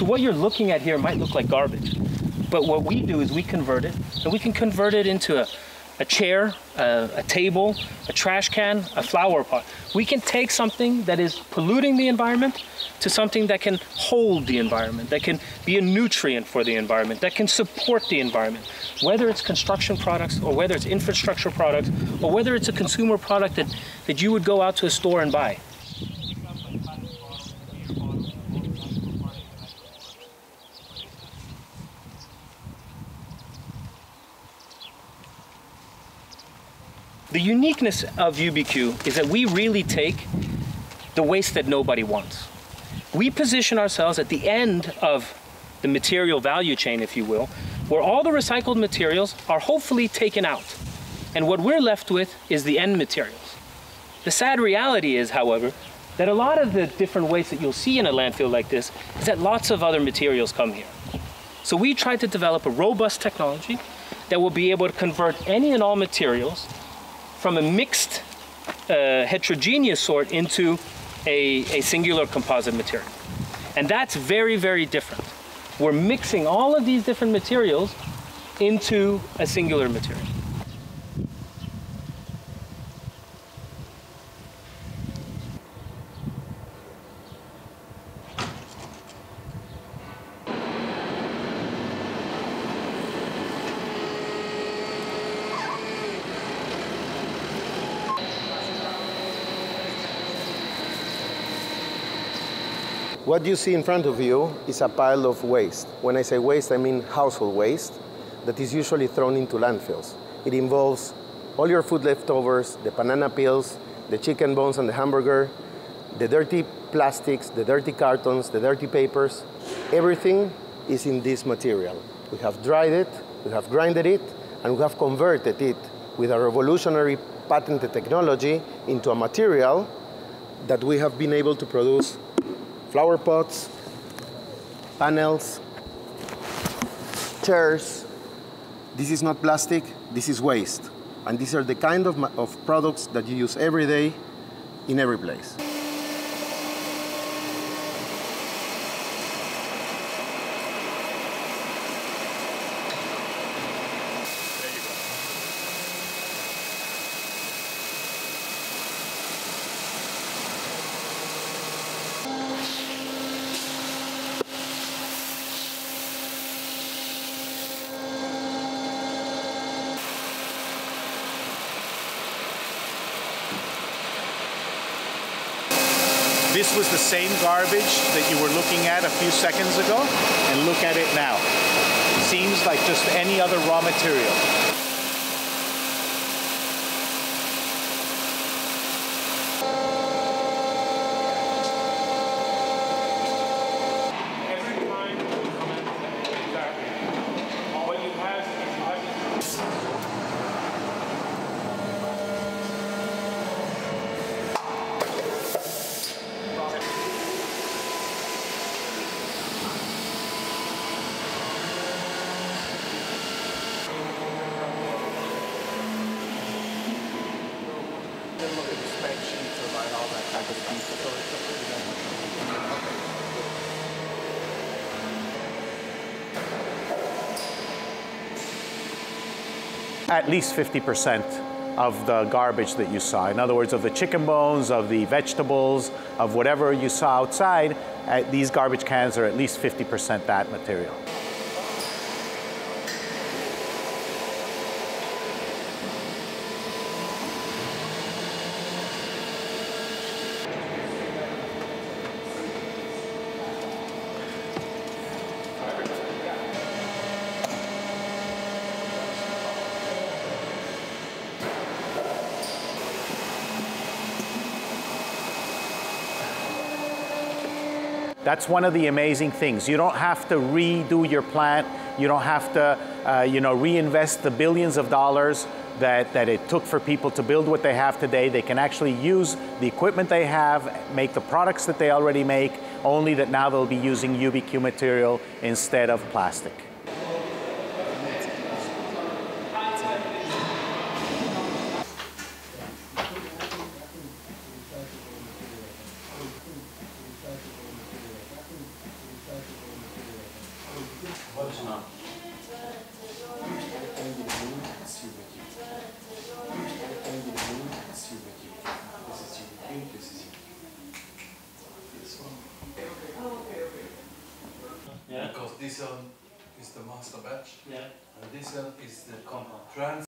So what you're looking at here might look like garbage, but what we do is we convert it, and we can convert it into a, a chair, a, a, table, a trash can, a flower pot. We can take something that is polluting the environment to something that can hold the environment, that can be a nutrient for the environment, that can support the environment. Whether it's construction products or whether it's infrastructure products or whether it's a consumer product that, that you would go out to a store and buy. The uniqueness of UBQ is that we really take the waste that nobody wants. We position ourselves at the end of the material value chain, if you will, where all the recycled materials are hopefully taken out. And what we're left with is the end materials. The sad reality is, however, that a lot of the different waste that you'll see in a landfill like this is that lots of other materials come here. So we tried to develop a robust technology that will be able to convert any and all materials from a mixed uh, heterogeneous sort into a, a singular composite material. And that's very, very different. We're mixing all of these different materials into a singular material. What you see in front of you is a pile of waste. When I say waste, I mean household waste that is usually thrown into landfills. It involves all your food leftovers, the banana peels, the chicken bones and the hamburger, the dirty plastics, the dirty cartons, the dirty papers. Everything is in this material. We have dried it, we have grinded it, and we have converted it with a revolutionary patented technology into a material that we have been able to produce flower pots, panels, chairs. This is not plastic, this is waste. And these are the kind of, of products that you use every day in every place. This was the same garbage that you were looking at a few seconds ago, and look at it now. It seems like just any other raw material. At least 50% of the garbage that you saw. In other words, of the chicken bones, of the vegetables, of whatever you saw outside, uh, these garbage cans are at least 50% that material. That's one of the amazing things. You don't have to redo your plant. You don't have to, uh, you know, reinvest the billions of dollars that, that it took for people to build what they have today. They can actually use the equipment they have, make the products that they already make, only that now they'll be using UBQ material instead of plastic. This one is the master batch, Yeah. and this one is the compound. Trans